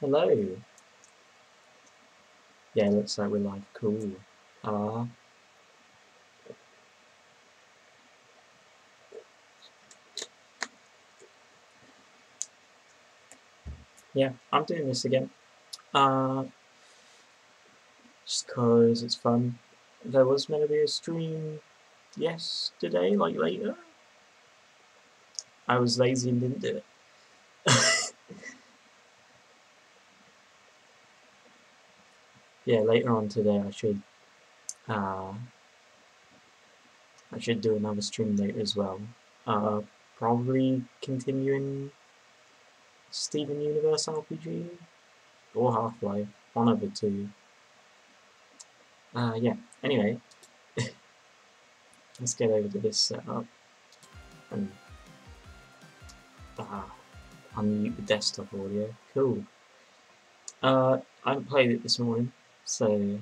Hello. Yeah, looks like we're live. Cool. Ah. yeah, I'm doing this again. Uh, just cause it's fun. There was meant to be a stream yesterday, like later. I was lazy and didn't do it. Yeah, later on today I should uh, I should do another stream later as well. Uh, probably continuing Steven Universe RPG or Half-Life, one of the two. Uh, yeah, anyway, let's get over to this setup and uh, unmute the desktop audio. Cool. Uh, I haven't played it this morning, so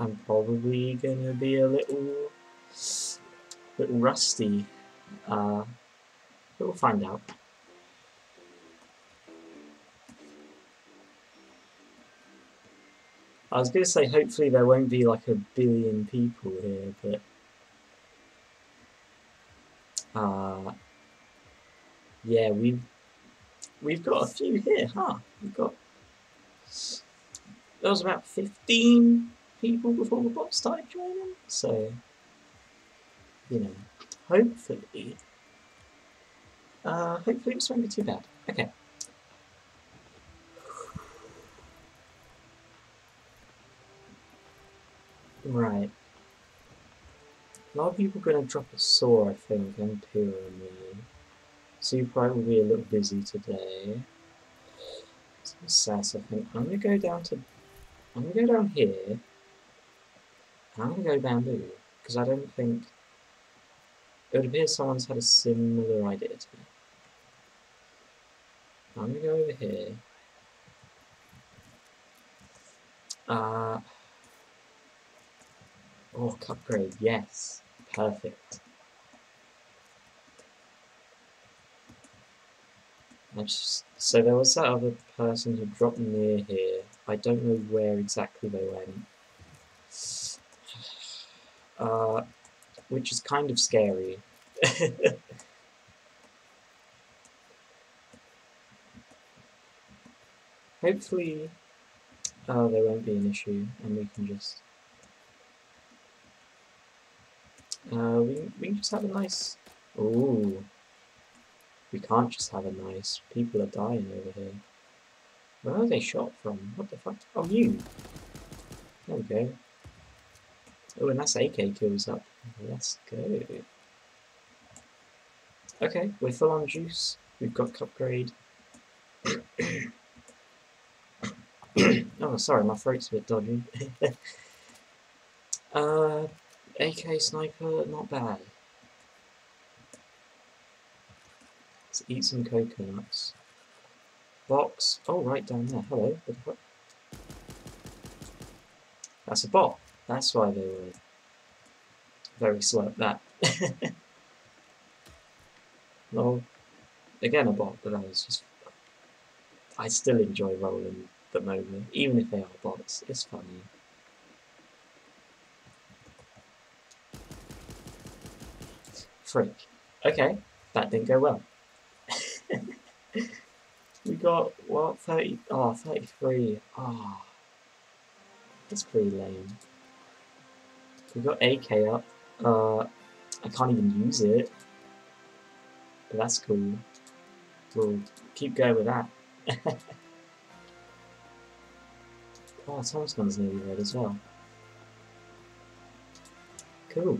I'm probably gonna be a little, little rusty. Uh, but we'll find out. I was to say hopefully there won't be like a billion people here, but uh, yeah, we've we've got a few here, huh? We've got there was about fifteen people before the bot started joining, so you know, hopefully uh, hopefully this won't be too bad. Okay. Right. A lot of people are going to drop a saw, I think, and pyramid. Super will be a little busy today. Sass, I think. I'm going to go down to... I'm going to go down here. I'm going to go bamboo. Because I don't think... It would appear someone's had a similar idea to me. I'm gonna go over here. Uh, oh, cut grade, yes. Perfect. Just, so there was that other person who dropped near here. I don't know where exactly they went. Uh, which is kind of scary. Hopefully uh, there won't be an issue and we can just uh, we, we can just have a nice ooh we can't just have a nice people are dying over here where are they shot from? What the fuck? Oh you. There we go. Oh and that's AK kills up. Let's go okay we're full on juice. We've got cup grade. Oh, sorry, my throat's a bit dodgy. uh, AK sniper, not bad. Let's eat some coconuts. Box. Oh, right down there. Hello. That's a bot. That's why they were very slow at that. well, again a bot, but that was just... I still enjoy rolling the moment, even if they are bots, it's funny. Freak. Okay, that didn't go well. we got, what, 30, oh, 33, ah, oh, that's pretty lame. We got AK up, uh, I can't even use it, but that's cool. We'll keep going with that. Oh, Thomas gun's nearly red as well. Cool.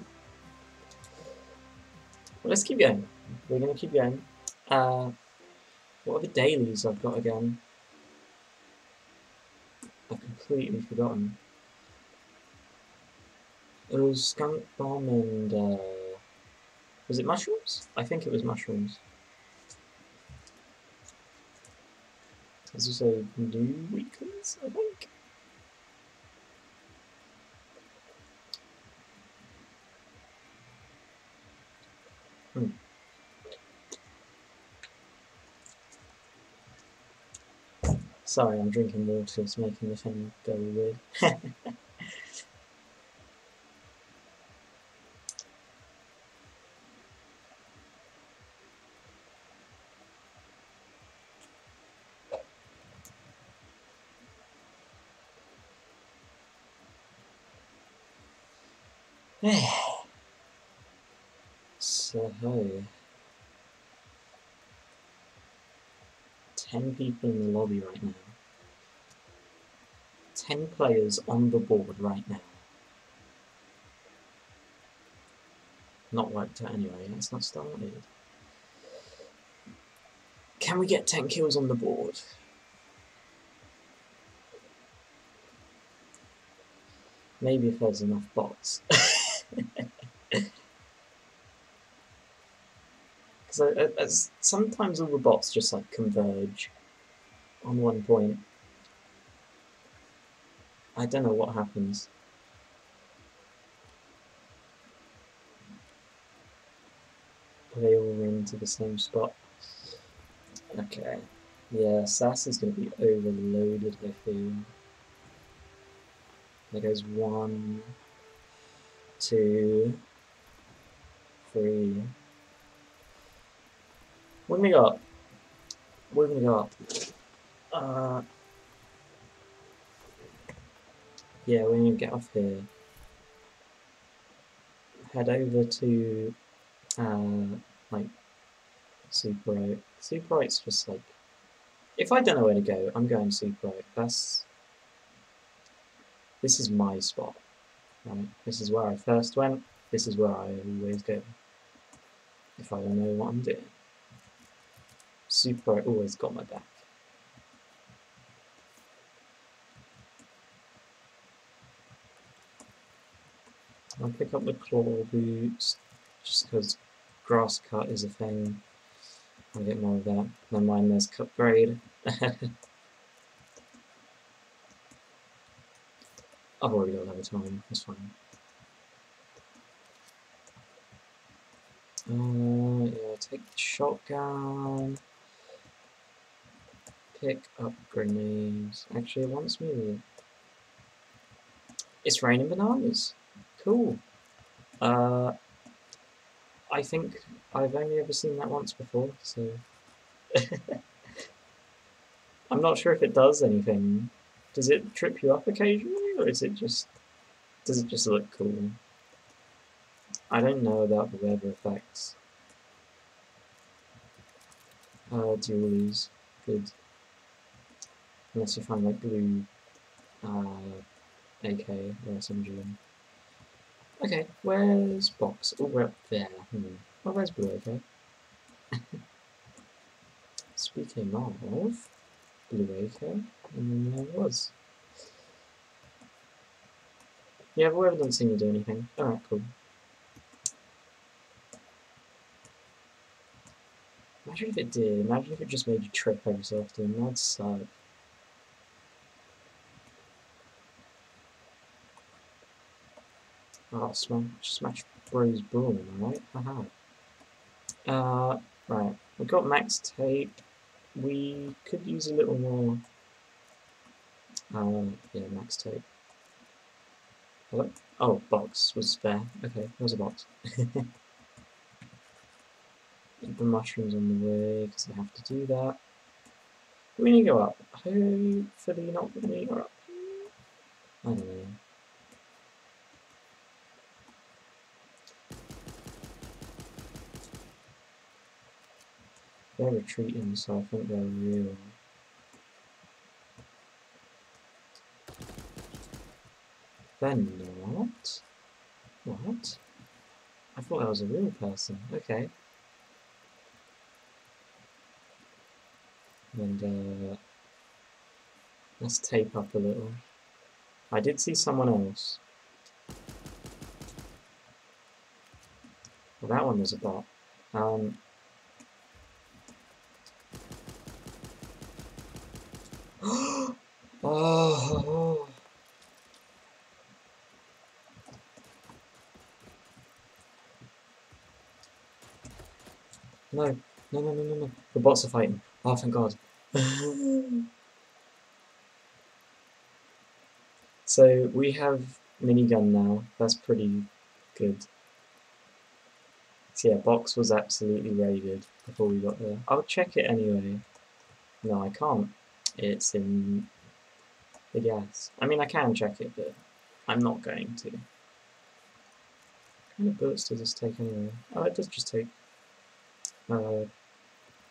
Well, let's keep going. We're going to keep going. Uh, what are the dailies I've got again? I've completely forgotten. It was skunk bomb and uh, was it mushrooms? I think it was mushrooms. There's also new weeklies, I think. Sorry, I'm drinking water, it's making the thing go weird. so, 10 people in the lobby right now. 10 players on the board right now. Not worked out anyway, it's not started. Can we get 10 kills on the board? Maybe if there's enough bots. Because sometimes all the bots just like converge on one point. I don't know what happens. They all run to the same spot. Okay. Yeah, SAS is going to be overloaded, I feel. There goes one, two, three. We got? What have we got? Uh, yeah, when you get off here, head over to, uh, like, Super 8. Super 8's just like, if I don't know where to go, I'm going Super 8. That's this is my spot. Right? This is where I first went, this is where I always go. If I don't know what I'm doing. Super always got my back. I'll pick up the claw boots just because grass cut is a thing. I'll get more of that. Never mind, there's cut grade. I've already got another time, that's fine. Uh, yeah, take the shotgun. Pick up grenades. Actually, it wants me to... It's raining bananas. Cool. Uh, I think I've only ever seen that once before, so... I'm not sure if it does anything. Does it trip you up occasionally? or is it just does it just look cool? I don't know about the weather effects. Uh, dualies, good. Unless you find like blue uh, AK or SMG. Okay, where's box? Oh, we're up there. Hmm. Oh, where's blue AK? Speaking of blue AK, and then there was. Yeah, Voevo doesn't seem to do anything. Alright, cool. Imagine if it did. Imagine if it just made you trip every so often. That'd suck. Oh, smash, smash Bros Brawl? Haha. Uh, right. We've got max tape. We could use a little more. Uh, yeah, max tape. What? Oh, box was there. Okay, there's a box. the mushrooms on the way, because I have to do that. We need to go up. Hopefully not we are up. I don't know. They're retreating, so I think they're real. They're not? What? I thought I was a real person. Okay. And, uh, let's tape up a little. I did see someone else. Well, that one was a bot. Um, Oh, oh, No, no, no, no, no, no. The bots are fighting. Oh, thank God. So we have minigun now. That's pretty good. So yeah, box was absolutely raided before we got there. I'll check it anyway. No, I can't. It's in the gas. I mean, I can check it, but I'm not going to. What kind of bullets does this take anyway? Oh, it does just take uh,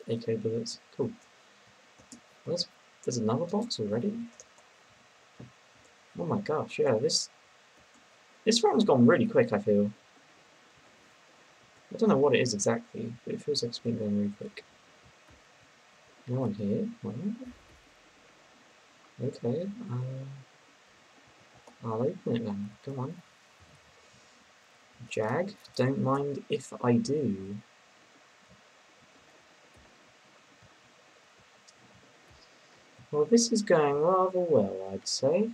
AK bullets. Cool. There's, there's another box already? Oh my gosh, yeah, this this round's gone really quick, I feel. I don't know what it is exactly, but it feels like it's been going really quick. No one here? Okay, uh, I'll open it then. Come on. Jag, don't mind if I do. Well, this is going rather well, I'd say.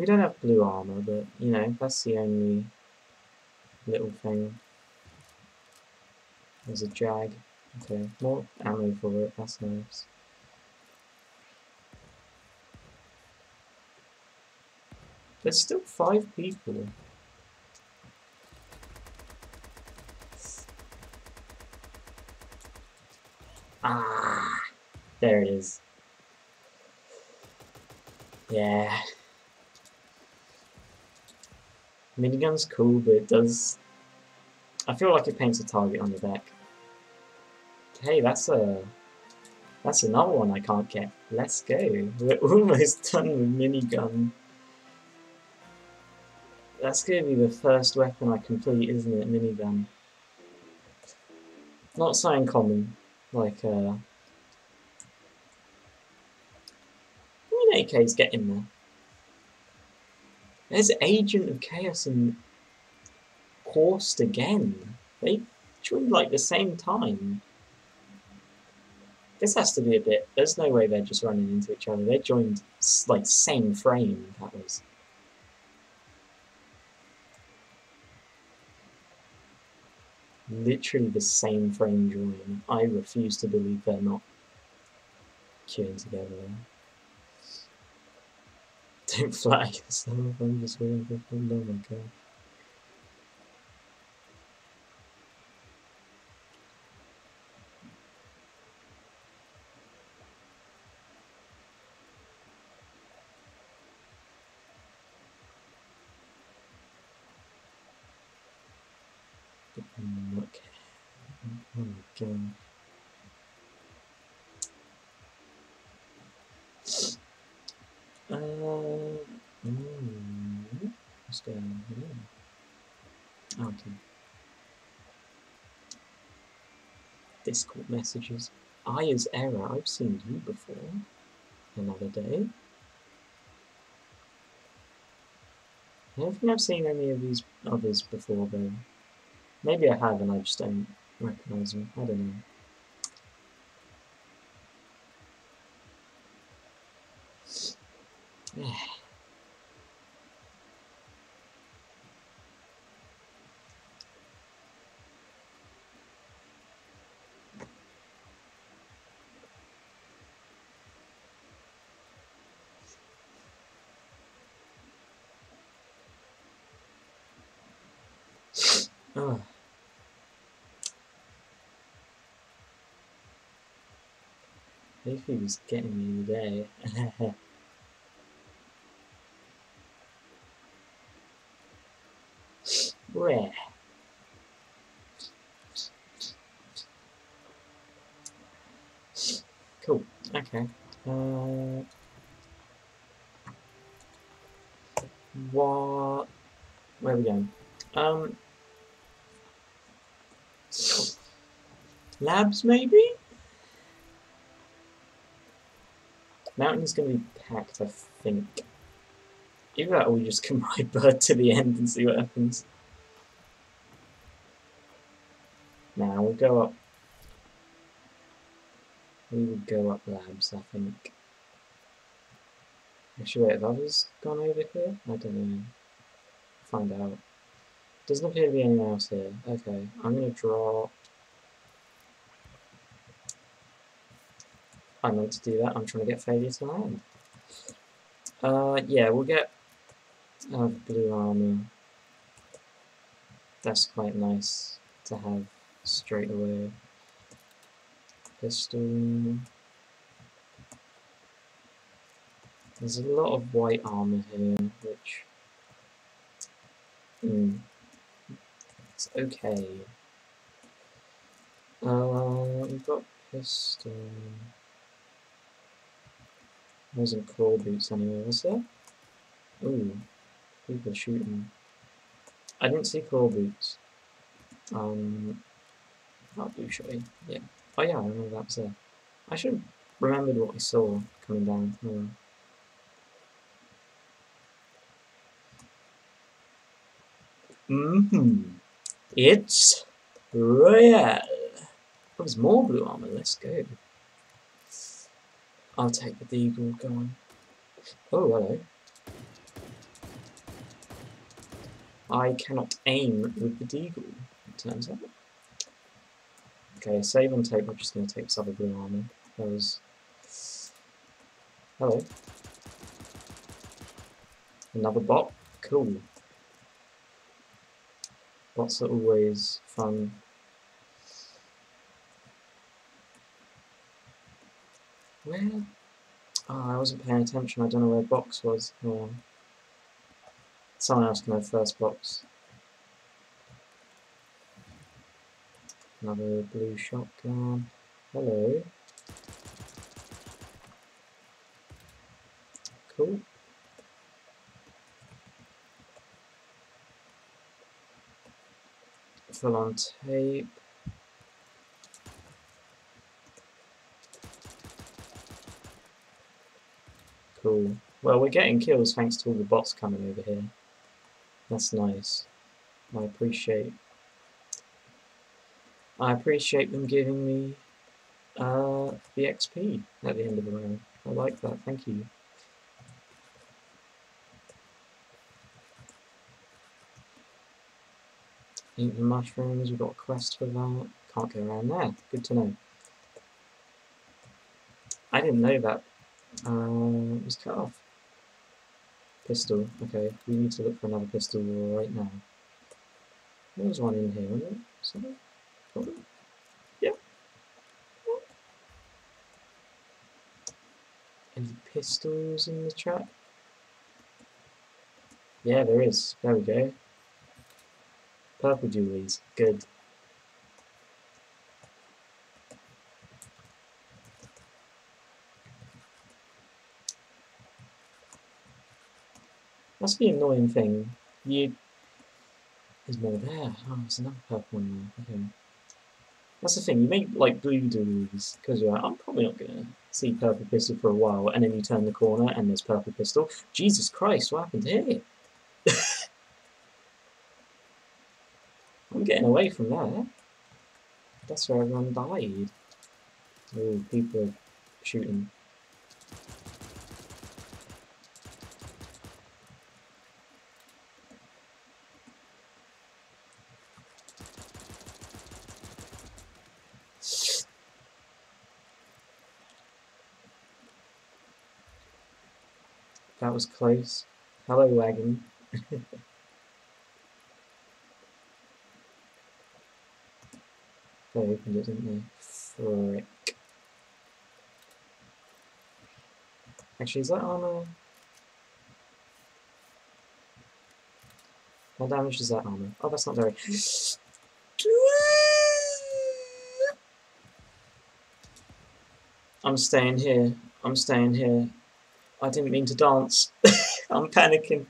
We don't have blue armor, but, you know, that's the only little thing. There's a jag. Okay, more ammo for it, that's nice. There's still five people. Ah, there it is. Yeah. Minigun's cool, but it does... I feel like it paints a target on the back. Hey, that's a... That's another one I can't get. Let's go. We're almost done with minigun. That's going to be the first weapon I complete, isn't it? Minigun. Not something common, like, uh... I mean, AK's getting there. There's Agent of Chaos and Horst again. They joined like the same time. This has to be a bit. There's no way they're just running into each other. They joined like same frame. That was. Literally the same frame join. I refuse to believe they're not queuing together. Don't flag yourself, I'm just waiting for fun. Oh my god. Okay. Oh my god. Uh, mm, what's going on Discord messages. I is error. I've seen you before. Another day. I don't think I've seen any of these others before though. Maybe I have and I just don't recognise them. I don't know. Yeah. Oh. If he was getting me today. Rare. Cool. Okay. Uh, what? Where are we going? Um. Labs, maybe? Mountain's gonna be packed, I think. Either that or we just ride bird to the end and see what happens. Now we'll go up. We would go up labs, I think. Actually, wait, have others gone over here? I don't know. Find out. Doesn't appear to be anyone else here. Okay, I'm gonna draw. I meant to do that. I'm trying to get failure to land. Uh, yeah, we'll get uh, blue armor. That's quite nice to have straight away. Pistol. There's a lot of white armor here, which mm, it's okay. Uh, we've got pistol. Wasn't claw boots anywhere, was there? Ooh, people shooting. I didn't see claw boots. Um, not blue shotty, yeah. Oh yeah, I remember that was there. I should have remembered what we saw coming down. Oh. Mm-hmm. It's. Oh, there's more blue armor. Let's go. I'll take the deagle. Go on. Oh, hello. I cannot aim with the deagle, it turns out. Okay, save and tape. I'm just going to take other blue armor. Was... Hello. Another bot. Cool. Bots are always fun. Where? Oh, I wasn't paying attention. I don't know where the box was. Someone else can have first box. Another blue shotgun. Hello. Cool. Full on tape. Cool. Well, we're getting kills thanks to all the bots coming over here. That's nice. I appreciate I appreciate them giving me uh, the XP at the end of the round. I like that, thank you. Eat the mushrooms, we've got a quest for that. Can't go around there, good to know. I didn't know that uh, it was cut off. Pistol, okay, we need to look for another pistol right now. There was one in here, wasn't there? Somewhere? Yeah. Any pistols in the trap? Yeah, there is. There we go. Purple dualies. Good. That's the annoying thing. You... There's more there. Oh, there's another purple one there. Okay. That's the thing, you make like blue duels because you're like, I'm probably not gonna see purple pistol for a while, and then you turn the corner and there's purple pistol. Jesus Christ, what happened here? I'm getting away from there. That's where everyone died. Oh, people are shooting. That was close. Hello, wagon. they opened it, didn't they? Frick. Actually, is that armor? How damage is that armor? Oh, that's not very... I'm staying here. I'm staying here. I didn't mean to dance. I'm panicking.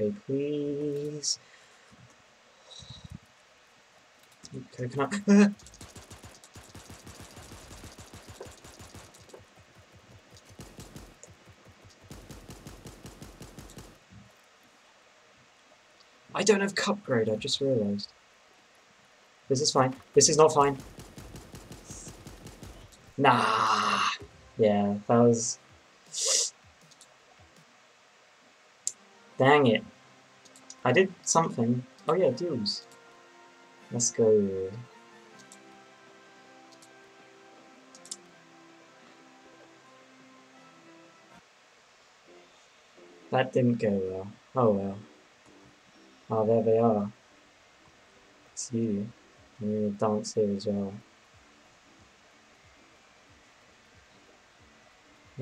Can you blue AK, please? Coconut. I don't have cup grade, I just realised. This is fine. This is not fine. Nah. Yeah, that was... Dang it. I did something. Oh yeah, duels. Let's go. That didn't go well. Oh well. Oh, there they are. It's you. And you're dance here as well.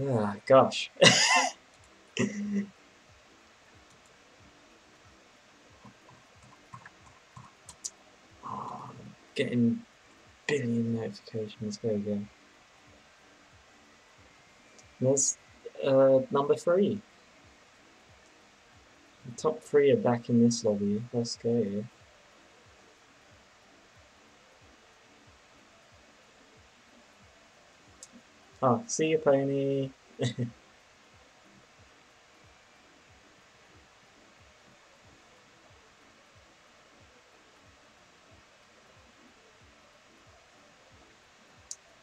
Ah, gosh. getting billion notifications. There we go. There's uh, number three. The top three are back in this lobby. Let's go. Oh, see you, pony.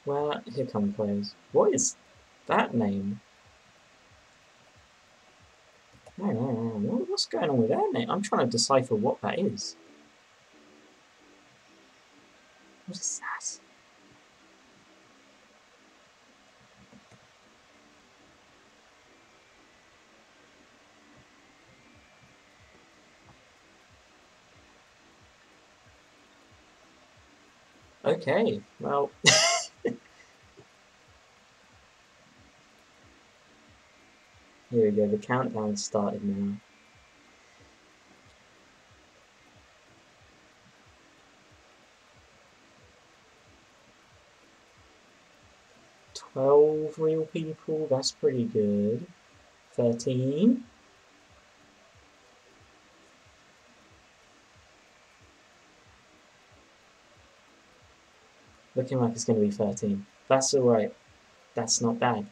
well, here come the players. What is that name? No, no, no. What's going on with that name? I'm trying to decipher what that is. What is that? Okay, well. Here we go, the countdown started now. Twelve real people, that's pretty good. Thirteen. Looking like it's going to be 13. That's alright. That's not bad.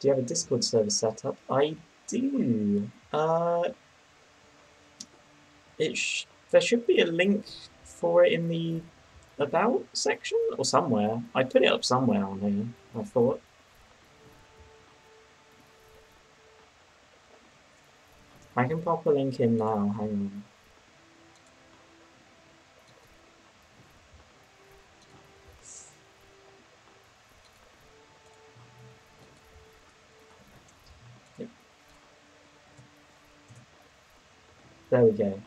Do you have a Discord server set up? I do. Uh, it sh there should be a link for it in the About section or somewhere. I put it up somewhere on here, I thought. I can pop a link in now, hang on. There we go.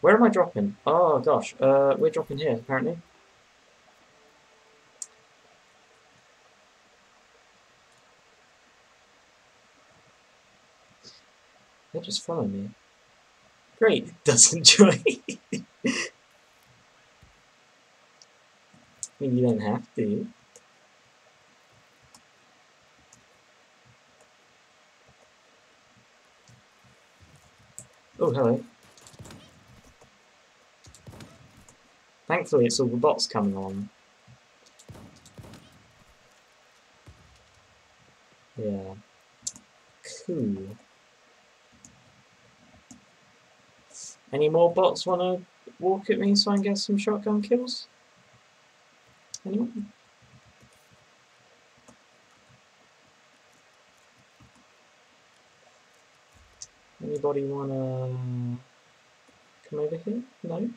Where am I dropping? Oh gosh, uh, we're dropping here apparently. They're just following me. Great, doesn't join. I mean, you don't have to. Oh, hello. Thankfully, it's all the bots coming on. Yeah. Cool. Any more bots want to walk at me so I can get some shotgun kills? Anyone? Anybody want to come over here? No?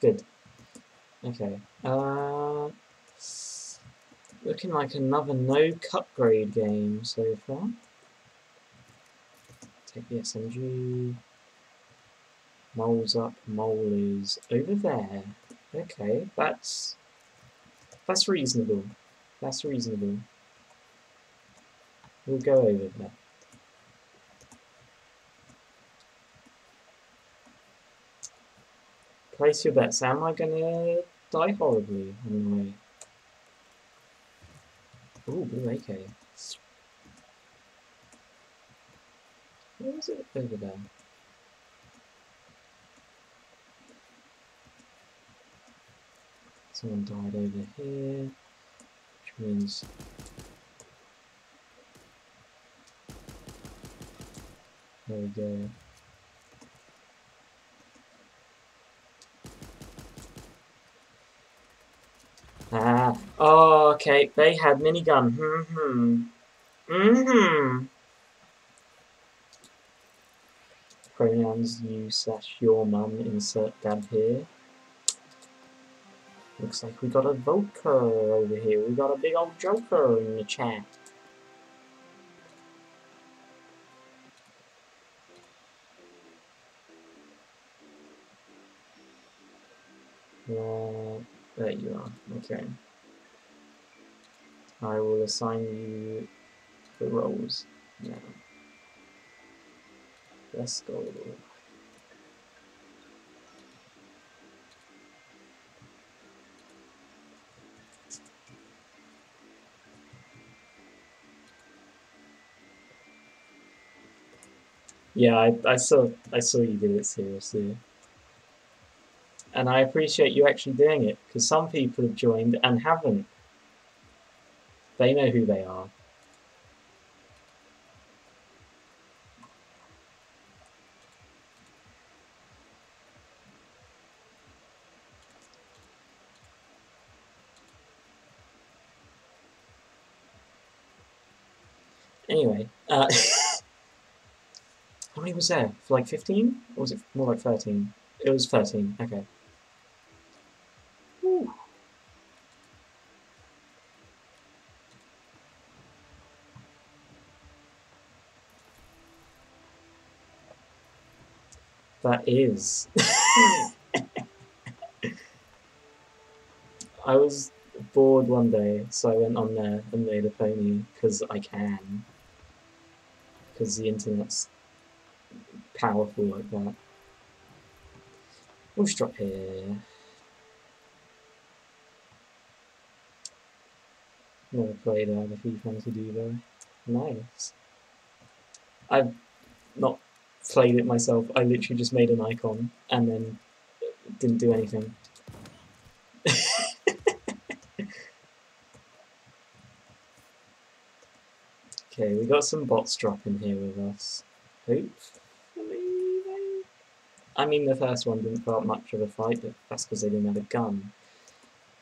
Good. Okay. Uh, looking like another no cup grade game so far. Take the SMG. Mole's up, mole is over there. Okay, that's that's reasonable. That's reasonable. We'll go over there. Place your bets. Am I gonna die horribly anyway? Ooh, blue AK. Where is it over there? Someone died over here, which means there we go. Ah, oh, okay. They had minigun. Mm-hmm. Mm-hmm. Pronouns you slash your mum. Insert dad here. Looks like we got a Volker over here. We got a big old Joker in the chat. There you are. Okay. I will assign you the roles now. Let's go. Yeah, I, I saw I saw you did it seriously. And I appreciate you actually doing it, because some people have joined and haven't. They know who they are. Anyway, uh, how many was there? Like 15? Or was it more like 13? It was 13, okay. That is. I was bored one day, so I went on there and made a pony, because I can. Because the internet's powerful like that. We'll just drop here. Never played uh, the Free Fantasy Duo. Nice. I've not played it myself. I literally just made an icon and then didn't do anything. okay, we got some bots dropping here with us. Hopefully. I mean, the first one didn't put up much of a fight, but that's because they didn't have a gun.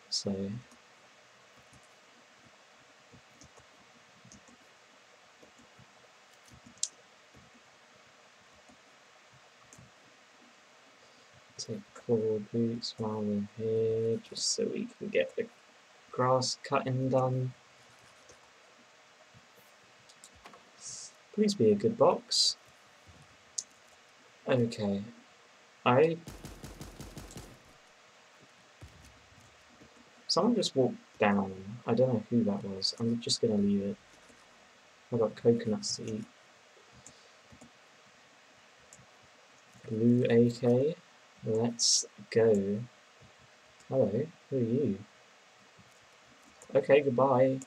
So... Claw boots while we're here, just so we can get the grass cutting done. Please be a good box. Okay. I... Someone just walked down. I don't know who that was. I'm just gonna leave it. I've got coconuts to eat. Blue AK. Let's go. Hello, who are you? Okay, goodbye.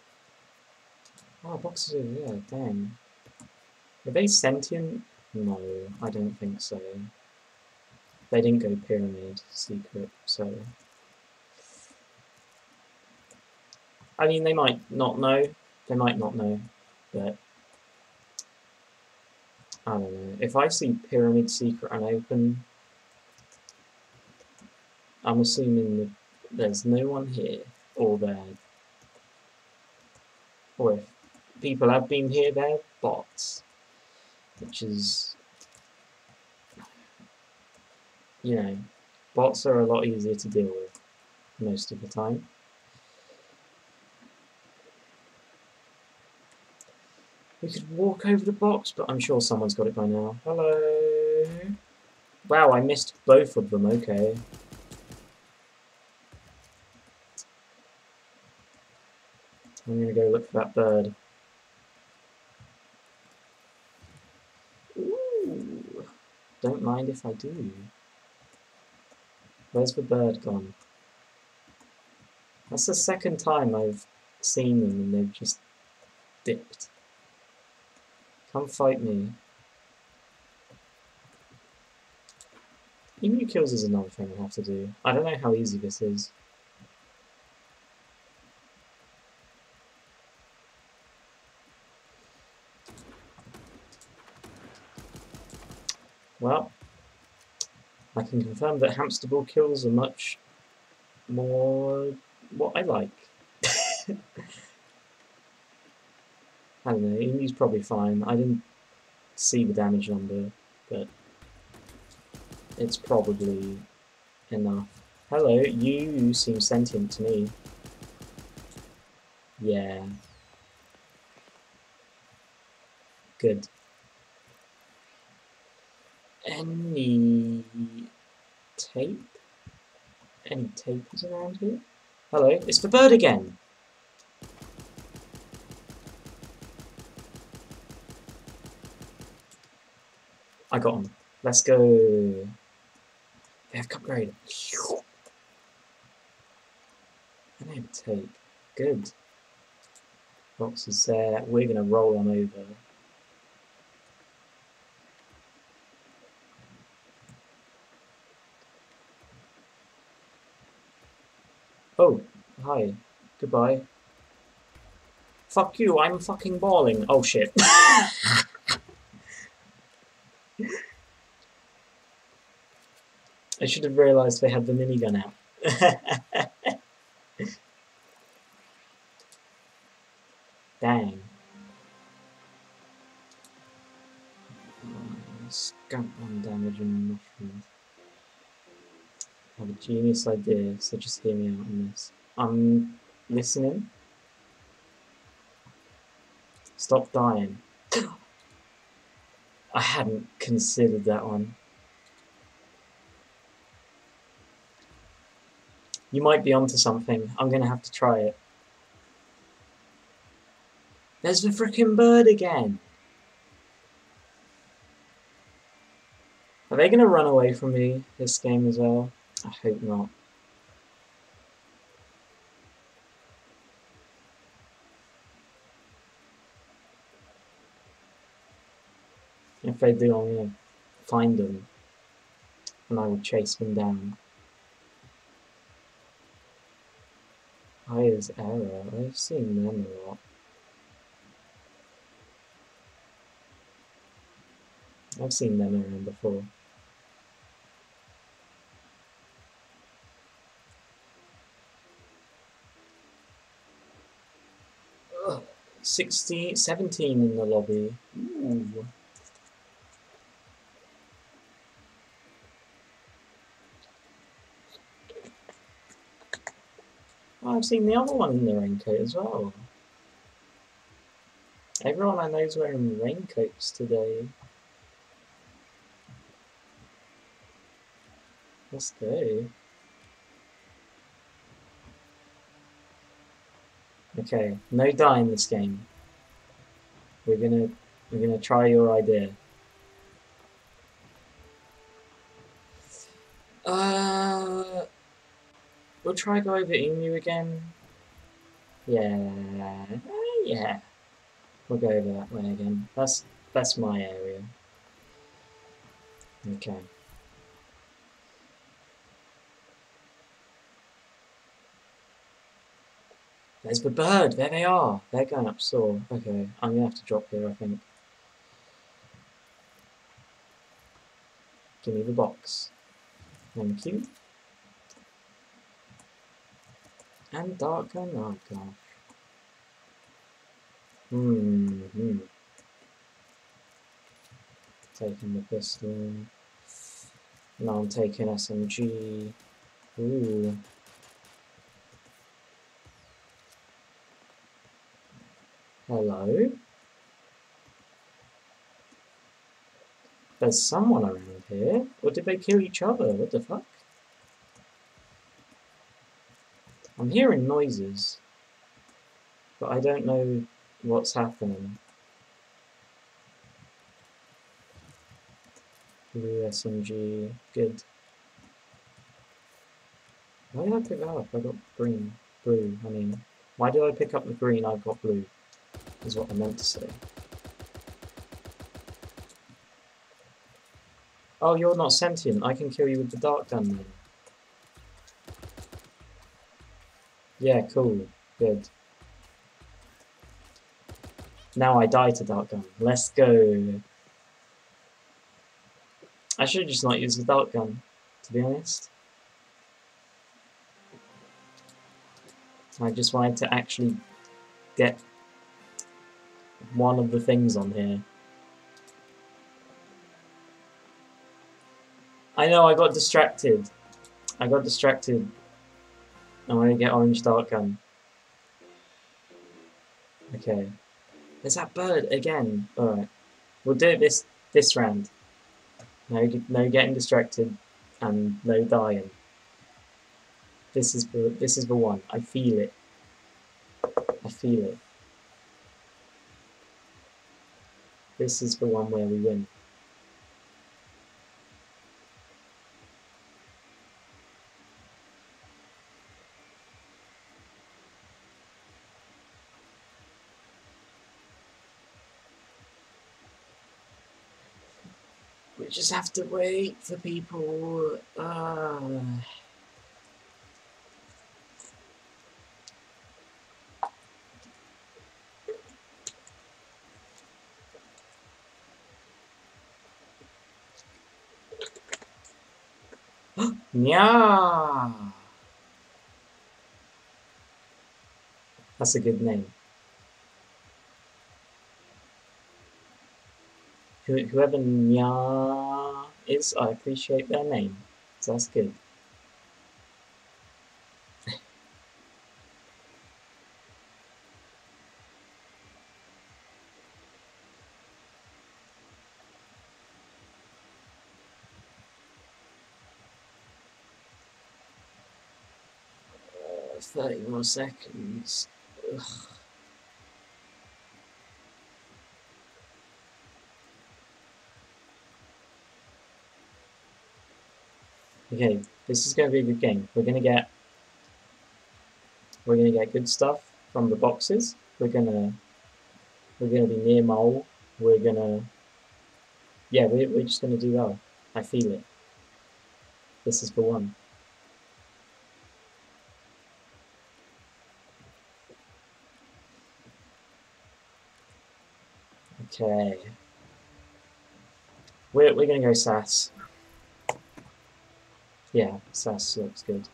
Oh, boxes over there, dang. Are they sentient? No, I don't think so. They didn't go pyramid secret, so... I mean, they might not know. They might not know, but... I don't know. If I see pyramid secret unopened, I'm assuming that there's no one here, or there. Or if people have been here, they're bots. Which is... You know, bots are a lot easier to deal with, most of the time. We could walk over the box, but I'm sure someone's got it by now. Hello! Wow, I missed both of them, okay. I'm gonna go look for that bird. Ooh, don't mind if I do. Where's the bird gone? That's the second time I've seen them and they've just dipped. Come fight me. Emu kills is another thing I have to do. I don't know how easy this is. Well, I can confirm that hamster ball kills are much more what I like. I don't know, he's probably fine. I didn't see the damage number, but it's probably enough. Hello, you seem sentient to me. Yeah. Good. Any tape? Any tapers around here? Hello, it's the bird again! I got him. Let's go. They have upgrade. And have tape. Good. Boxes there. We're gonna roll on over. Oh, hi. Goodbye. Fuck you, I'm fucking balling. Oh shit. I should have realised they had the minigun out. Dang. scamp damage and mushrooms. Have a genius idea, so just hear me out on this. I'm listening. Stop dying. I hadn't considered that one. You might be onto something. I'm gonna have to try it. There's the freaking bird again! Are they gonna run away from me this game as well? I hope not. If they do, I'm find them and I will chase them down. Highest error. I've seen them a lot. I've seen them around before. 16, 17 in the lobby. Ooh. Oh, I've seen the other one in the raincoat as well. Everyone I know is wearing raincoats today. Let's go. Okay, no die in this game. We're gonna we're gonna try your idea. Uh We'll try go over Emu again. Yeah, yeah. We'll go over that way again. That's that's my area. Okay. There's the bird! There they are! They're going up Saw. Okay, I'm gonna have to drop here, I think. Give me the box. Thank you. And darker, oh gosh. Hmm, hmm. Taking the pistol. Now I'm taking SMG. Ooh. Hello? There's someone around here. Or did they kill each other? What the fuck? I'm hearing noises, but I don't know what's happening. Blue SMG, good. Why did I pick that up? I got green. Blue, I mean. Why did I pick up the green? I've got blue. Is what I meant to say. Oh, you're not sentient. I can kill you with the dart gun. Yeah, cool. Good. Now I die to dart gun. Let's go. I should just not use the dart gun, to be honest. I just wanted to actually get one of the things on here. I know, I got distracted. I got distracted. I want to get orange dart gun. Okay. There's that bird again. Alright. We'll do it this this round. No, no getting distracted and no dying. This is the this is the one. I feel it. I feel it. This is the one where we win. We just have to wait for people. Uh... Yeah. That's a good name. Whoever Nya is, I appreciate their name. So that's good. Uh, 30 more seconds. Ugh. Okay, this is going to be a good game. We're going to get we're going to get good stuff from the boxes. We're going to we're going to be near mole. We're going to yeah, we're, we're just going to do well. I feel it. This is the one. Okay. We're, we're going to go SAS. Yeah, SAS looks good.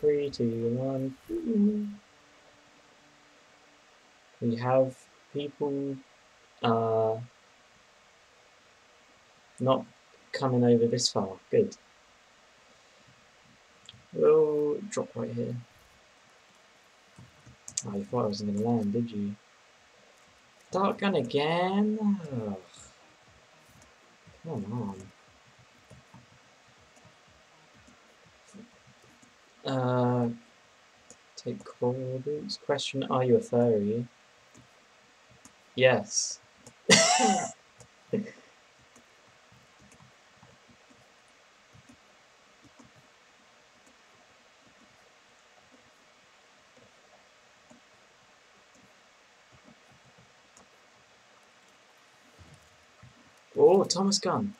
Three, two, one. We have people uh, not coming over this far. Good. We'll drop right here. Oh, you thought I wasn't to land, did you? Dart gun again? Ugh. Come on. Uh, take crawl boots. Question, are you a furry? Yes. Thomas Gun.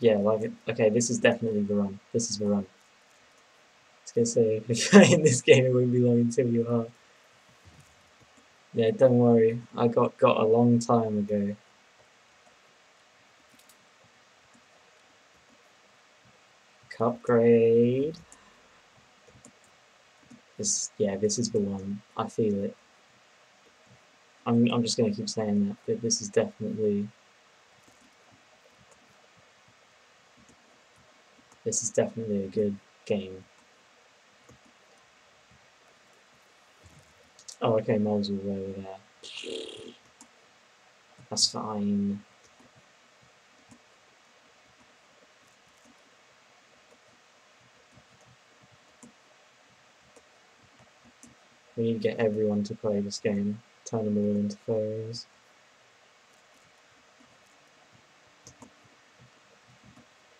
yeah, like it. Okay, this is definitely the run. This is the run. I was gonna say, if you're in this game, it won't be long until you are. Yeah, don't worry. I got got a long time ago. Cup grade. This, yeah, this is the one. I feel it. I'm, I'm just going to keep saying that, this is definitely... This is definitely a good game. Oh, okay, moles all over there. That's fine. We need to get everyone to play this game turn them all into furries.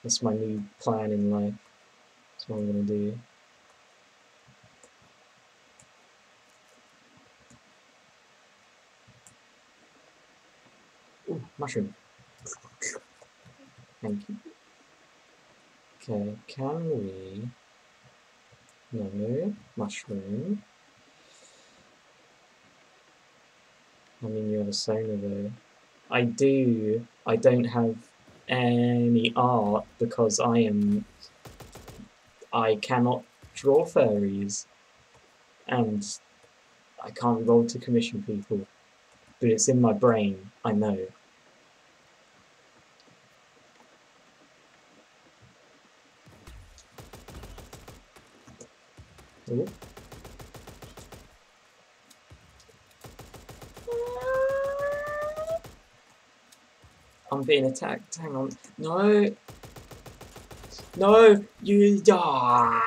That's my new plan in life. That's what I'm gonna do. Ooh, mushroom. Thank you. Okay, can we... No, mushroom. Mean, you have a sonar though. I do. I don't have any art because I am. I cannot draw fairies, And I can't roll to commission people. But it's in my brain, I know. Ooh. I'm being attacked. Hang on. No. No. You. Ah.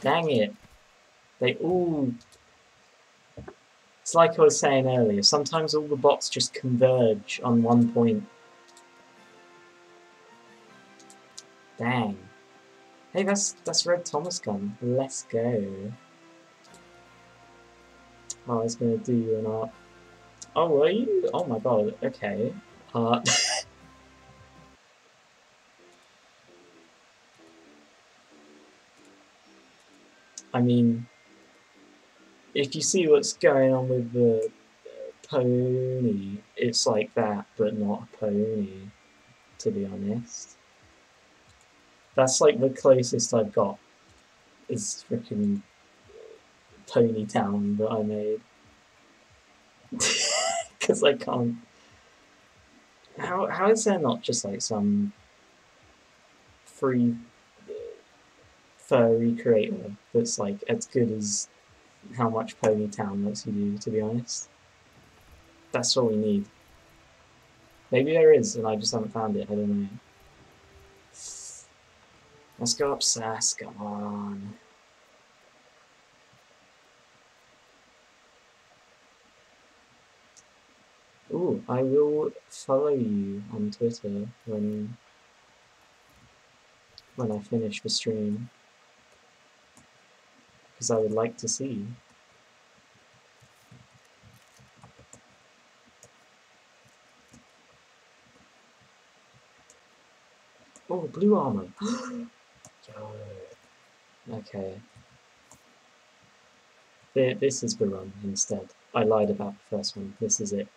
Dang it. They all. It's like I was saying earlier. Sometimes all the bots just converge on one point. Dang. Hey, that's that's Red Thomas gun. Let's go. Oh, I was gonna do you an art. Oh, were you? Oh my god, okay. Art. I mean, if you see what's going on with the pony, it's like that, but not a pony, to be honest. That's like the closest I've got, is freaking Pony Town that I made. Because I can't... How, how is there not just like some free uh, furry creator that's like as good as how much Pony Town lets you do, to be honest? That's all we need. Maybe there is, and I just haven't found it, I don't know. Let's go up SAS, come on. Ooh, I will follow you on Twitter when when I finish the stream. Because I would like to see. Oh, blue armor. Okay. This is the run instead. I lied about the first one. This is it.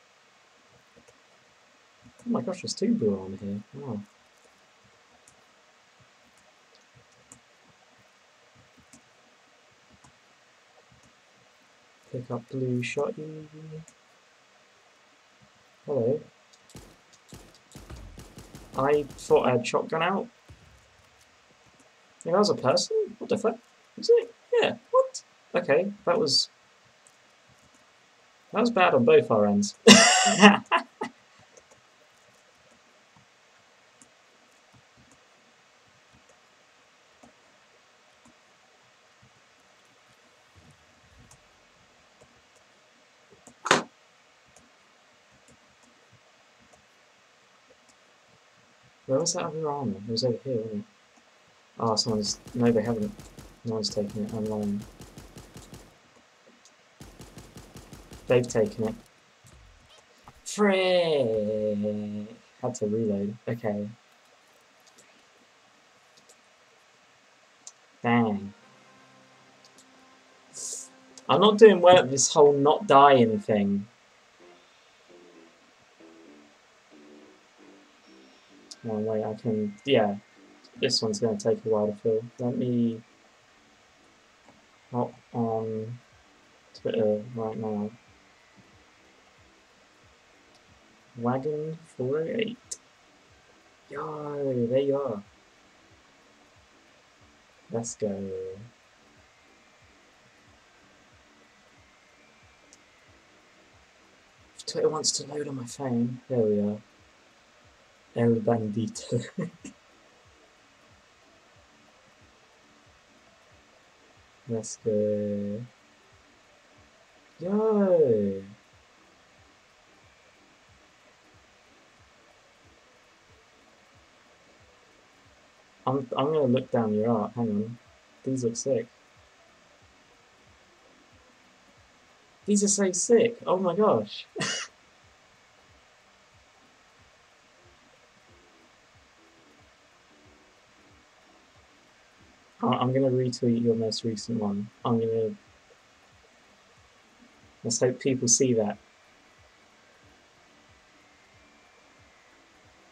Oh my gosh, there's two blue armor here. Wow. Pick up blue shotty. Hello. I thought I had shotgun out. Yeah, that was a person? What the fuck? Was it? Yeah, what? Okay, that was... That was bad on both our ends. Where was that other armor? It was over here, wasn't it? Oh, someone's... No, they haven't. No one's taken it. I'm lying. They've taken it. Frick! Had to reload. Okay. Dang. I'm not doing well at this whole not dying thing. One way I can, yeah, this one's going to take a while to fill. Let me hop on Twitter right now. Wagon 408. Yo, there you are. Let's go. Twitter wants to load on my phone. There we are. El Bandito. That's good. go. Yo! I'm, I'm gonna look down your art, hang on. These look sick. These are so sick, oh my gosh. I'm gonna retweet your most recent one. I'm gonna. Let's hope people see that.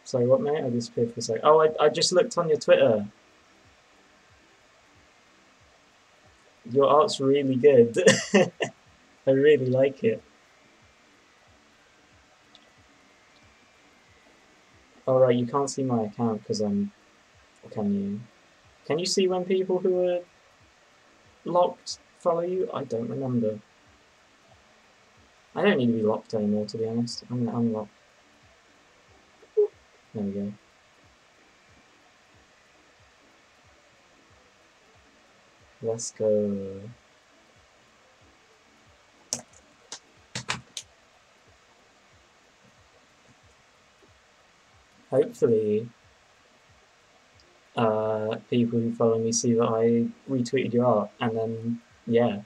Sorry, what mate? I disappeared for a sec. Oh, I, I just looked on your Twitter. Your art's really good. I really like it. Alright, you can't see my account because I'm. Can you? Can you see when people who are locked follow you? I don't remember. I don't need to be locked anymore, to be honest. I'm gonna unlock. There we go. Let's go. Hopefully, people who follow me see that I retweeted your art, and then yeah,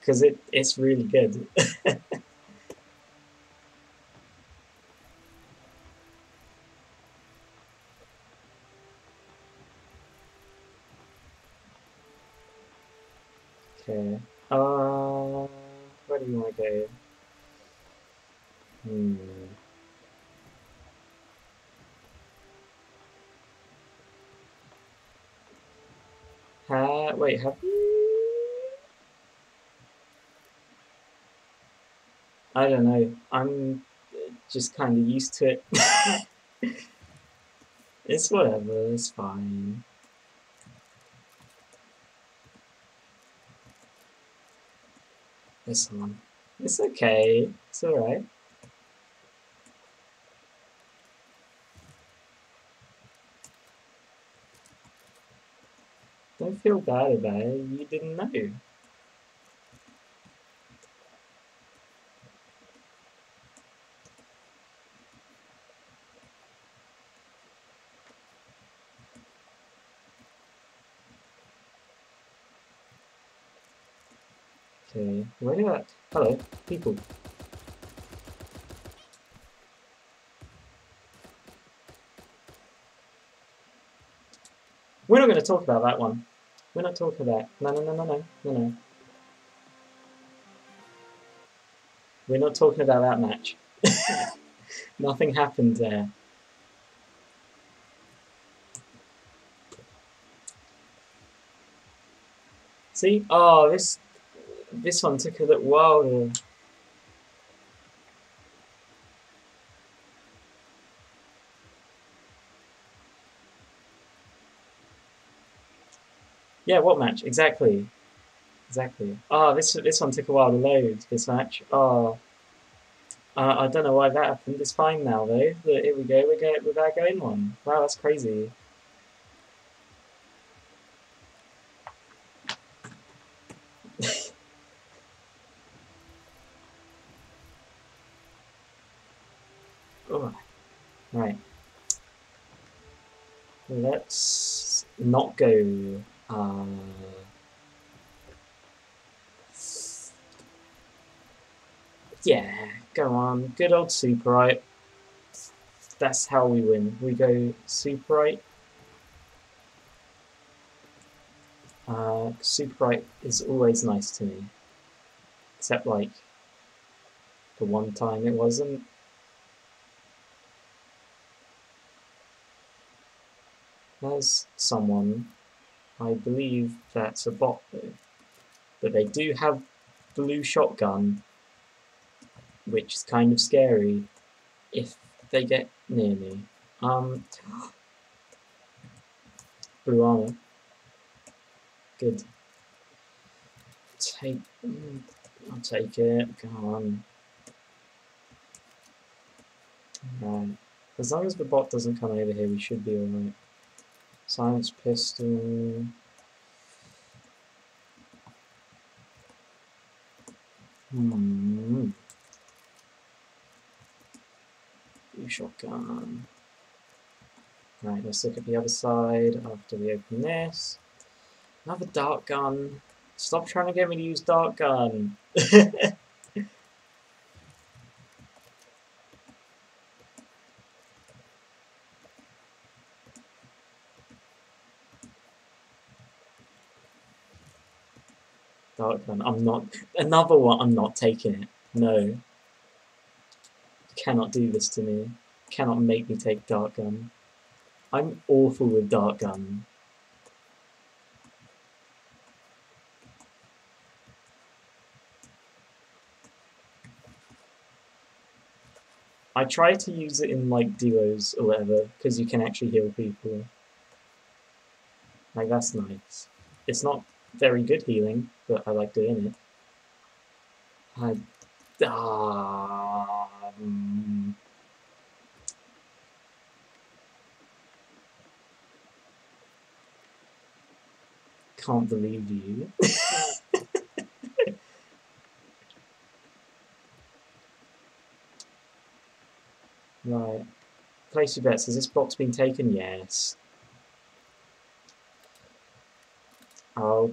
because it it's really good. Ha, wait, have? I don't know. I'm just kind of used to it. it's whatever, it's fine. This one. It's okay. It's alright. Don't feel bad about it. You didn't know. Okay, where you at? Hello, people. We're not going to talk about that one. We're not talking about. No, no, no, no, no, no, no. We're not talking about that match. Nothing happened there. See? Oh, this this one took a little while Yeah, what match? Exactly. Exactly. Oh, this this one took a while to load, this match. Oh. Uh, I don't know why that happened. It's fine now, though. Here we go. We're, go we're back going one. Wow, that's crazy. oh. Right. Let's not go... Uh, yeah, go on. Good old Superite. That's how we win. We go Superite. Uh, Superite is always nice to me. Except, like, the one time it wasn't. There's someone, I believe that's a bot though, but they do have blue shotgun, which is kind of scary if they get near me. Um, blue armor. Good. Take, I'll take it. Come on. As long as the bot doesn't come over here, we should be alright. Science pistol. Hmm. Blue shotgun. Right, let's look at the other side after we open this. Another dart gun. Stop trying to get me to use dart gun. gun. I'm not. Another one. I'm not taking it. No. You cannot do this to me. You cannot make me take Dart gun. I'm awful with Dart gun. I try to use it in like duos or whatever, because you can actually heal people. Like that's nice. It's not very good healing, but I like doing it. I um, can't believe you. right. Place your bets. Has this box been taken? Yes. I'll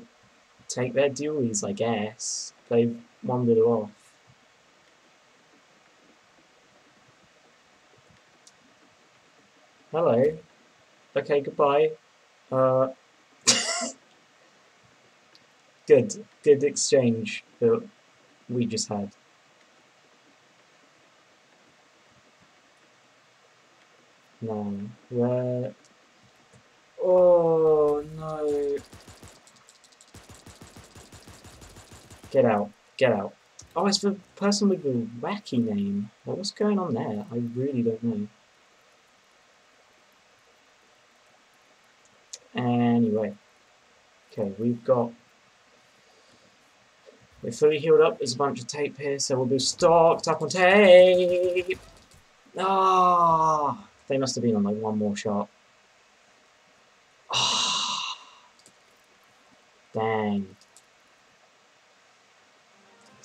take their dualies, I guess. They've wandered off. Hello. Okay, goodbye. Uh, good, good exchange that we just had. No, where? Oh no. Get out. Get out. Oh, it's the person with the wacky name. what's going on there? I really don't know. Anyway. Okay, we've got... We're fully healed up. There's a bunch of tape here, so we'll be stocked up on tape. Ah, they must have been on like one more shot. Oh, dang.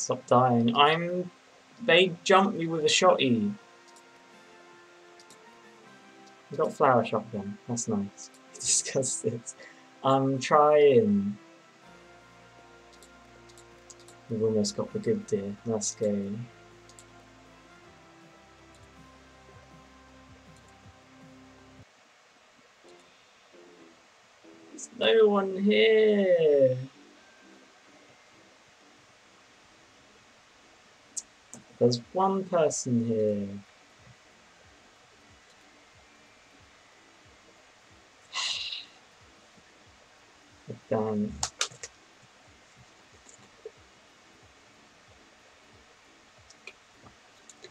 Stop dying. I'm... They jumped me with a shotty. I got flower shotgun. That's nice. Discuss it. I'm trying. We've almost got the good deer. Let's go. There's no one here. There's one person here. Damn.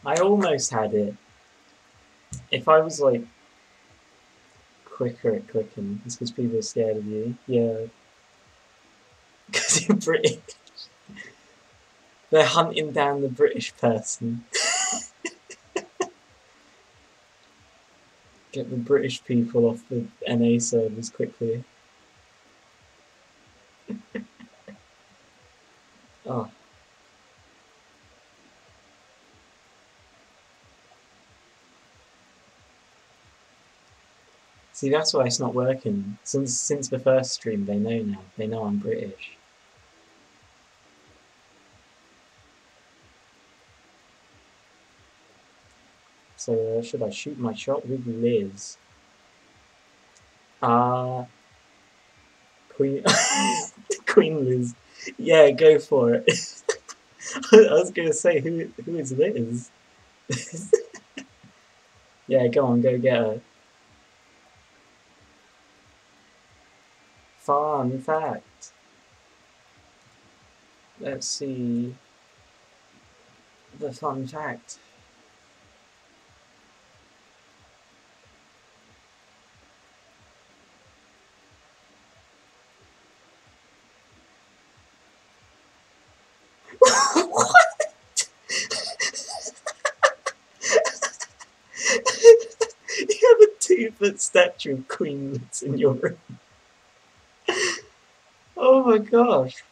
I almost had it. If I was like quicker at clicking, it's because people are scared of you. Yeah. Because you're British. They're hunting down the British person. Get the British people off the NA servers quickly. oh. See, that's why it's not working. Since since the first stream, they know now. They know I'm British. Uh, should I shoot my shot with Liz? Ah, uh, Queen, Queen Liz. Yeah, go for it. I was gonna say who who is Liz? yeah, go on, go get her. Fun fact. Let's see the fun fact. Foot statue Queen Liz in your room. oh my gosh.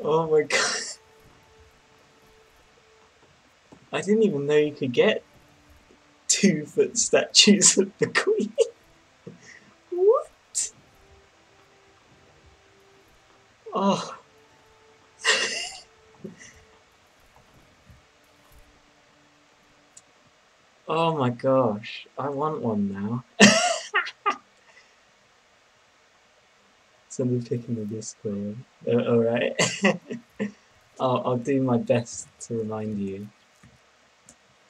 Oh my god. I didn't even know you could get two foot statues of the Queen. what? Oh. oh my gosh, I want one now. Somebody picking the Discord. Uh, Alright. I'll, I'll do my best to remind you.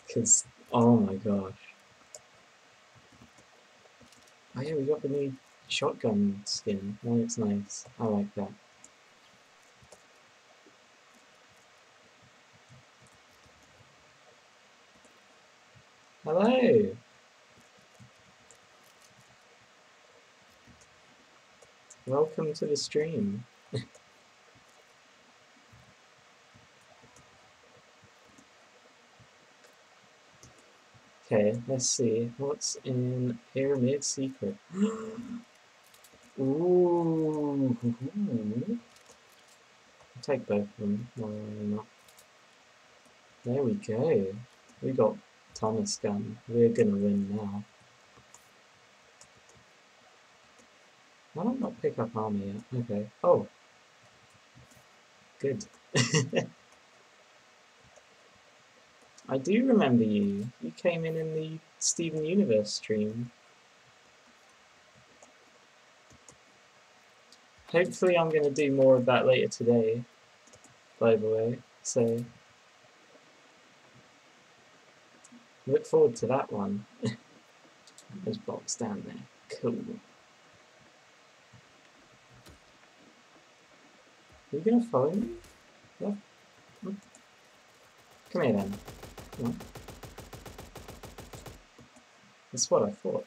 Because, oh my gosh. Oh yeah, we got the new shotgun skin. That looks nice. I like that. Hello! Welcome to the stream. okay, let's see. What's in Pyramid Secret? Ooh. I'll take both of them. Why not? There we go. We got Thomas gun. We're gonna win now. Why not pick up army yet? Okay. Oh. Good. I do remember you. You came in in the Steven Universe stream. Hopefully I'm going to do more of that later today, by the way, so look forward to that one. There's box down there. Cool. Are you gonna follow me? Yeah. Hmm. Come here then. That's what I thought.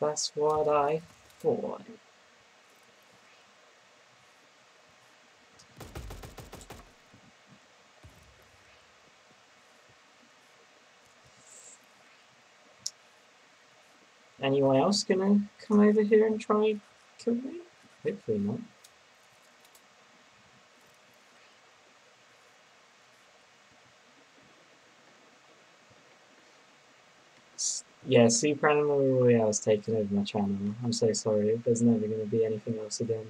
That's what I thought. Anyone else gonna come over here and try kill me? Hopefully not. Yeah, Super Animal Royale has taken over my channel. I'm so sorry. There's never going to be anything else again.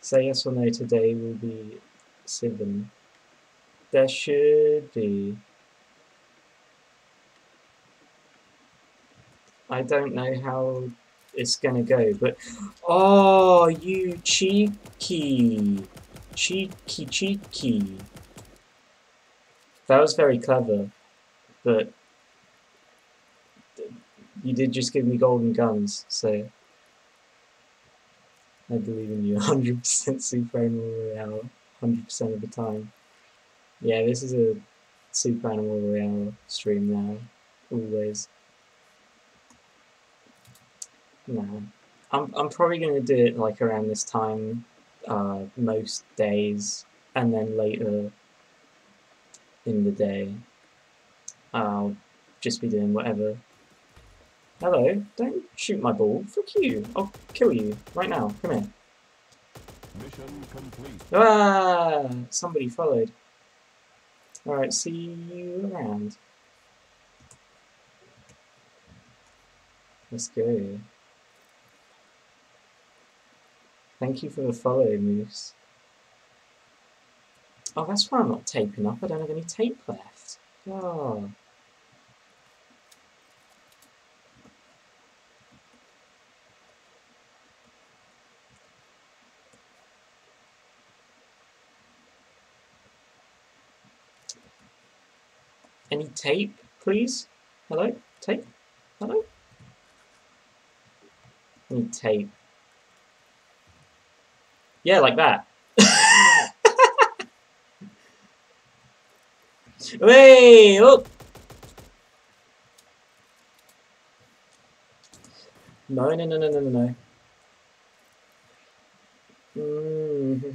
Say yes or no today will be 7. There should be. I don't know how it's gonna go, but oh, you cheeky, cheeky, cheeky. That was very clever, but you did just give me golden guns, so I believe in you 100% Super Animal Royale, 100% of the time. Yeah, this is a Super Animal Royale stream now, always. No. I'm, I'm probably going to do it like around this time uh, most days and then later in the day I'll just be doing whatever. Hello, don't shoot my ball. Fuck you. I'll kill you right now. Come here. Mission complete. Ah! Somebody followed. Alright, see you around. Let's go. Thank you for the follow, Moose. Oh, that's why I'm not taping up. I don't have any tape left. Oh. Any tape, please? Hello? Tape? Hello? Any tape. Yeah, like that. Way up. No, no, no, no, no, no, no. Mm-hmm.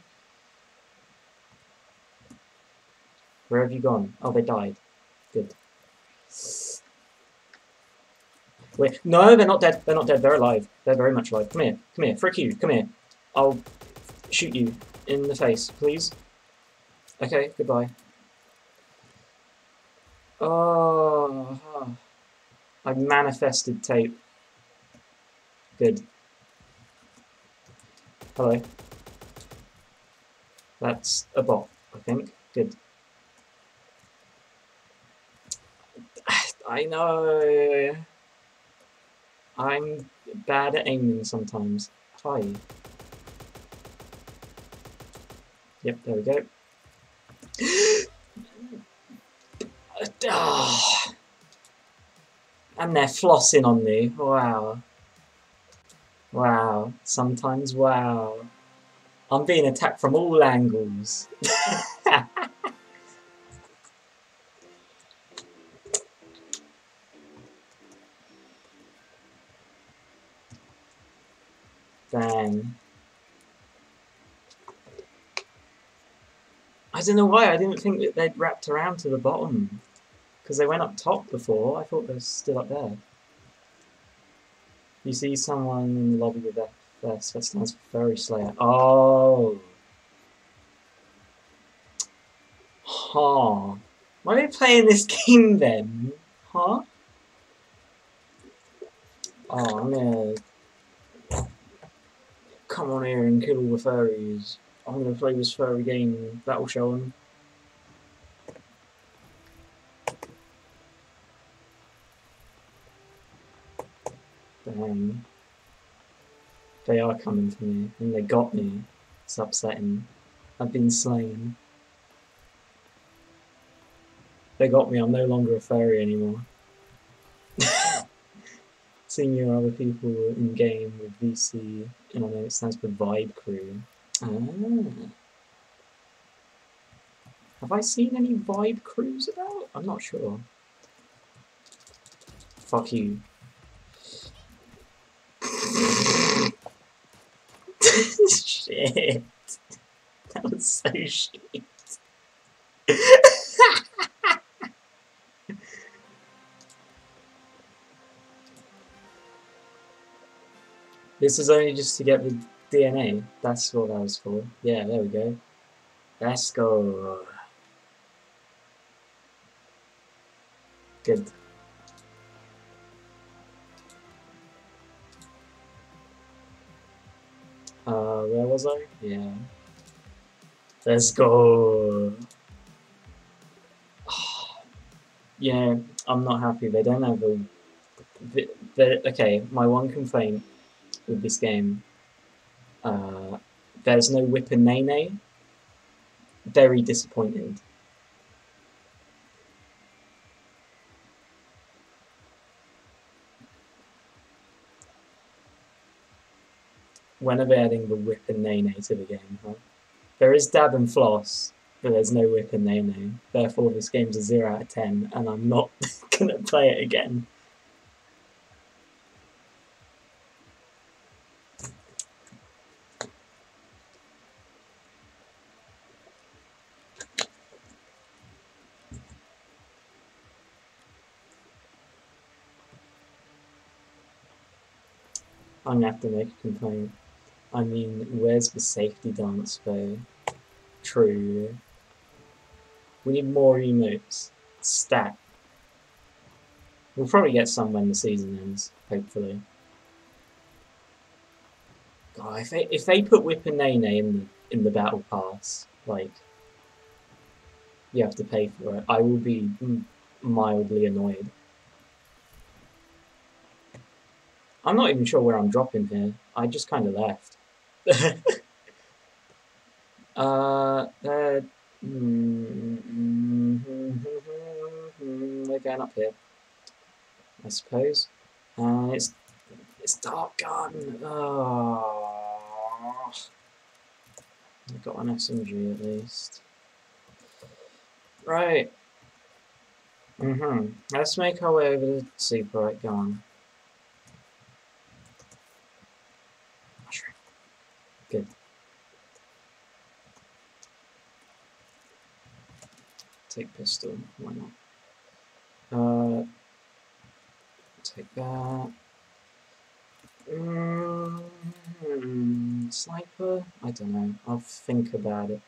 Where have you gone? Oh, they died. Good. Wait, no, they're not dead. They're not dead. They're alive. They're very much alive. Come here. Come here. Frick you. Come here. I'll shoot you in the face, please. Okay, goodbye. Oh, I manifested tape. Good. Hello. That's a bot, I think. Good. I know. I'm bad at aiming sometimes. Hi. Yep, there we go. oh. And they're flossing on me. Wow. Wow. Sometimes wow. I'm being attacked from all angles. I don't know why, I didn't think that they'd wrapped around to the bottom. Because they went up top before, I thought they were still up there. You see someone in the lobby with FS, that stands for Furry Slayer. Oh! Huh. Why are we playing this game then? Huh? Oh, I'm gonna come on here and kill all the furries. I'm gonna play this furry game. That'll show them. Damn. They are coming for me, and they got me. It's upsetting. I've been slain. They got me, I'm no longer a fairy anymore. Seeing your other people in game with VC, and I know it stands for Vibe Crew. Ah. Have I seen any Vibe Crews about? I'm not sure. Fuck you. shit. That was so shit. this is only just to get the DNA. That's what that was for. Yeah, there we go. Let's go. Good. Uh, where was I? Yeah. Let's go. yeah, I'm not happy. They don't have a. Okay, my one complaint with this game. Uh, there's no Whip and Nae Nae. Very disappointed. when are they adding the whip and nay to the game, huh? There is dab and floss, but there's no whip and nay Therefore, this game's a 0 out of 10, and I'm not gonna play it again. I'm gonna have to make a complaint. I mean, where's the safety dance though? True. We need more emotes. Stat. We'll probably get some when the season ends, hopefully. God, if they if they put Whip and Nae Nae in the in the battle pass, like you have to pay for it, I will be mildly annoyed. I'm not even sure where I'm dropping here. I just kind of left. uh, uh, we're going up here, I suppose. Uh, it's it's dart gun. Oh, I got an SMG at least. Right. Mhm. Let's make our way over to Super Right Gun. Good. Take pistol, why not? Uh, take that. Mm, sniper? I don't know. I'll think about it.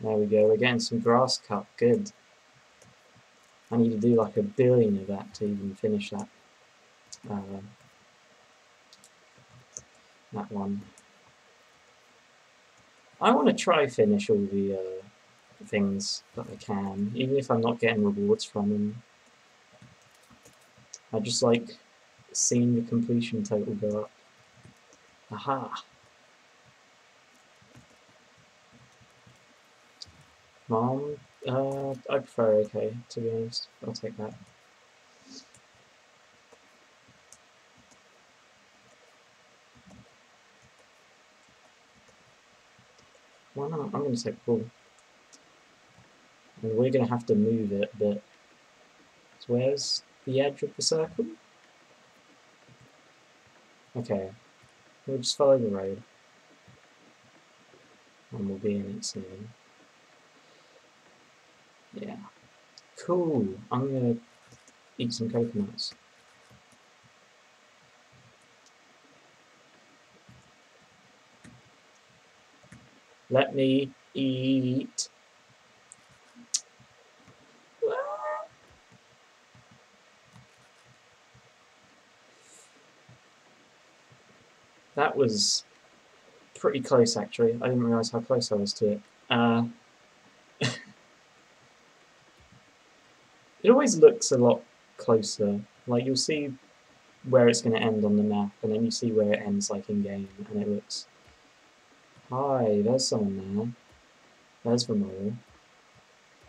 There we go, we're getting some grass cut, good. I need to do like a billion of that to even finish that. Uh, that one. I want to try finish all the uh, things that I can, even if I'm not getting rewards from them. I just like seeing the completion total go up. Aha! Mom, uh, I prefer okay, to be honest. I'll take that. Why not? I'm going to take bull. And we're going to have to move it, but... Where's the edge of the circle? Okay. We'll just follow the road. And we'll be in it soon. Yeah. Cool. I'm gonna eat some coconuts. Let me eat. That was pretty close actually. I didn't realise how close I was to it. Uh, it always looks a lot closer. Like you'll see where it's going to end on the map, and then you see where it ends like in game, and it looks Hi, there's someone there. There's the mole.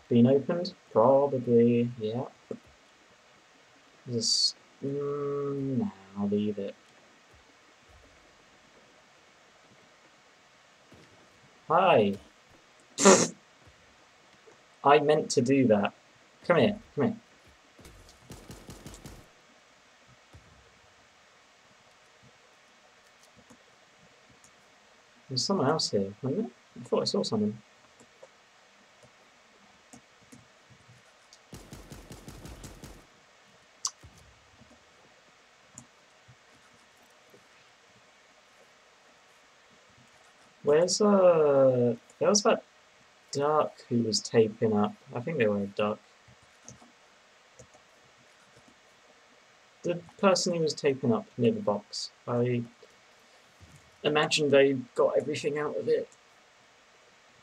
Been opened? Probably, yeah. Just, mm, nah, I'll leave it. Hi. I meant to do that. Come here, come here. There's someone else here, there? I thought I saw someone. Where's uh there was that duck who was taping up. I think they were a duck. The person who was taping up near the box. I imagine they got everything out of it.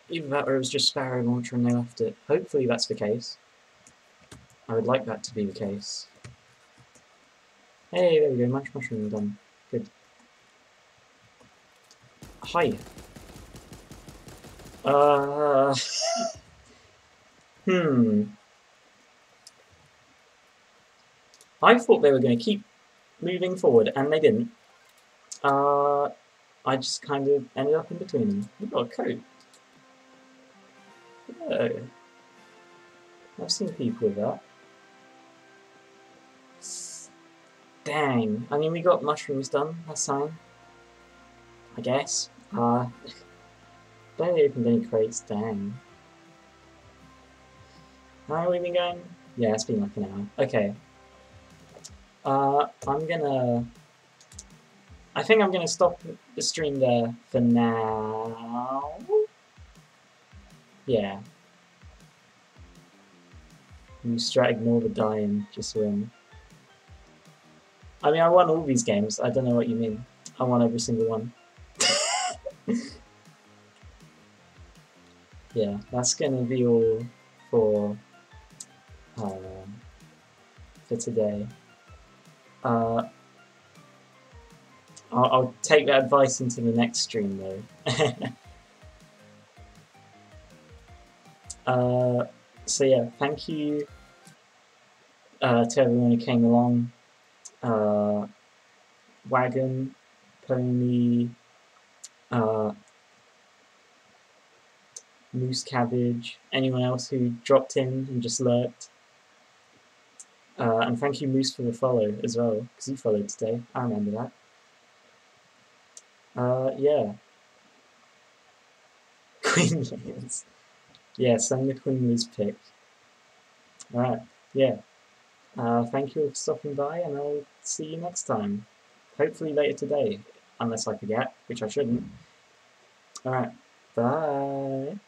Either that or it was just Sparrow Launcher and they left it. Hopefully that's the case. I would like that to be the case. Hey, there we go, Munch Mushroom done. Good. Hi. Uh... hmm. I thought they were going to keep moving forward, and they didn't. Uh, I just kind of ended up in between them. We've got a coat. Oh. I've seen people with that. Dang. I mean, we got mushrooms done last time. I guess. Uh, barely opened any crates, dang. How long have we been going? Yeah, it's been like an hour. Okay. Uh, I'm gonna I think I'm to stop the stream there for now. Yeah. You strat ignore the dying, just win. I mean, I won all these games. I don't know what you mean. I won every single one. yeah, that's to be all for, uh, for today. Uh, I'll, I'll take that advice into the next stream though. uh, so yeah, thank you uh, to everyone who came along. Uh, Wagon, Pony, uh, Moose Cabbage, anyone else who dropped in and just lurked. Uh, and thank you Moose for the follow as well, because you followed today, I remember that. Uh, yeah. Queenlies. Yeah, send the Queenlies pick. Alright, yeah. Uh, thank you for stopping by, and I'll see you next time. Hopefully later today, unless I forget, which I shouldn't. Alright, bye.